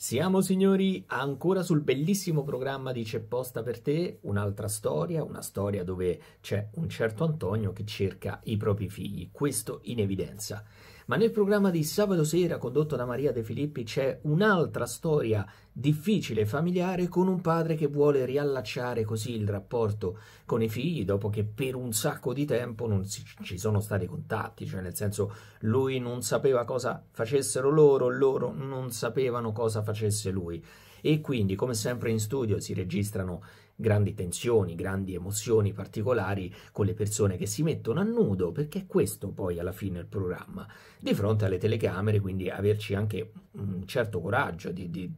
Siamo signori ancora sul bellissimo programma di C'è posta per te, un'altra storia, una storia dove c'è un certo Antonio che cerca i propri figli, questo in evidenza. Ma nel programma di sabato sera condotto da Maria De Filippi c'è un'altra storia difficile familiare con un padre che vuole riallacciare così il rapporto con i figli dopo che per un sacco di tempo non si, ci sono stati contatti, cioè nel senso lui non sapeva cosa facessero loro, loro non sapevano cosa facesse lui. E quindi come sempre in studio si registrano grandi tensioni, grandi emozioni particolari con le persone che si mettono a nudo, perché è questo poi alla fine il programma, di fronte alle telecamere, quindi averci anche un certo coraggio di, di,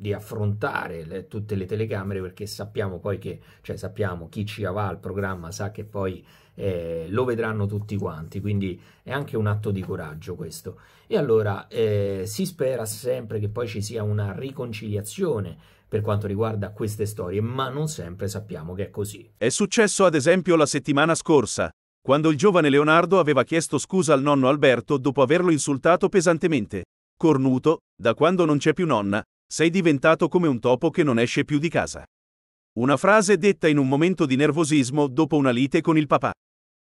di affrontare le, tutte le telecamere, perché sappiamo poi che, cioè sappiamo chi ci va al programma sa che poi eh, lo vedranno tutti quanti, quindi è anche un atto di coraggio questo. E allora eh, si spera sempre che poi ci sia una riconciliazione per quanto riguarda queste storie, ma non sempre sappiamo che è così. È successo ad esempio la settimana scorsa, quando il giovane Leonardo aveva chiesto scusa al nonno Alberto dopo averlo insultato pesantemente. Cornuto, da quando non c'è più nonna, sei diventato come un topo che non esce più di casa. Una frase detta in un momento di nervosismo dopo una lite con il papà.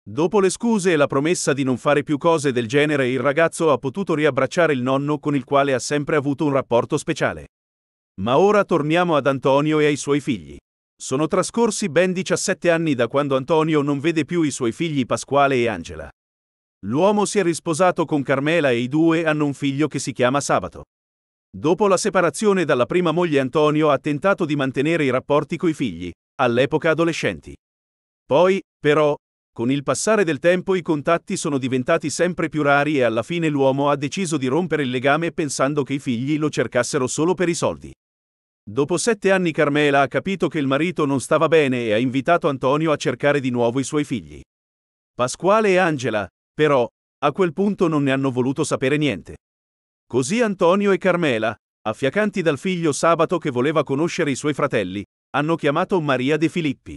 Dopo le scuse e la promessa di non fare più cose del genere, il ragazzo ha potuto riabbracciare il nonno con il quale ha sempre avuto un rapporto speciale. Ma ora torniamo ad Antonio e ai suoi figli. Sono trascorsi ben 17 anni da quando Antonio non vede più i suoi figli Pasquale e Angela. L'uomo si è risposato con Carmela e i due hanno un figlio che si chiama Sabato. Dopo la separazione dalla prima moglie Antonio ha tentato di mantenere i rapporti coi figli, all'epoca adolescenti. Poi, però, con il passare del tempo i contatti sono diventati sempre più rari e alla fine l'uomo ha deciso di rompere il legame pensando che i figli lo cercassero solo per i soldi. Dopo sette anni Carmela ha capito che il marito non stava bene e ha invitato Antonio a cercare di nuovo i suoi figli. Pasquale e Angela, però, a quel punto non ne hanno voluto sapere niente. Così Antonio e Carmela, affiacanti dal figlio Sabato che voleva conoscere i suoi fratelli, hanno chiamato Maria De Filippi.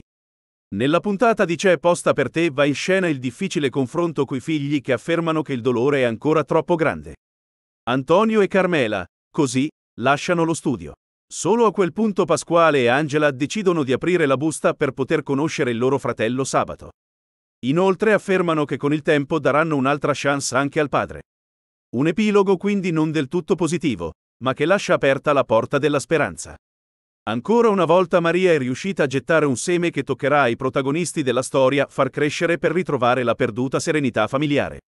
Nella puntata di C'è posta per te va in scena il difficile confronto coi figli che affermano che il dolore è ancora troppo grande. Antonio e Carmela, così, lasciano lo studio. Solo a quel punto Pasquale e Angela decidono di aprire la busta per poter conoscere il loro fratello Sabato. Inoltre affermano che con il tempo daranno un'altra chance anche al padre. Un epilogo quindi non del tutto positivo, ma che lascia aperta la porta della speranza. Ancora una volta Maria è riuscita a gettare un seme che toccherà ai protagonisti della storia far crescere per ritrovare la perduta serenità familiare.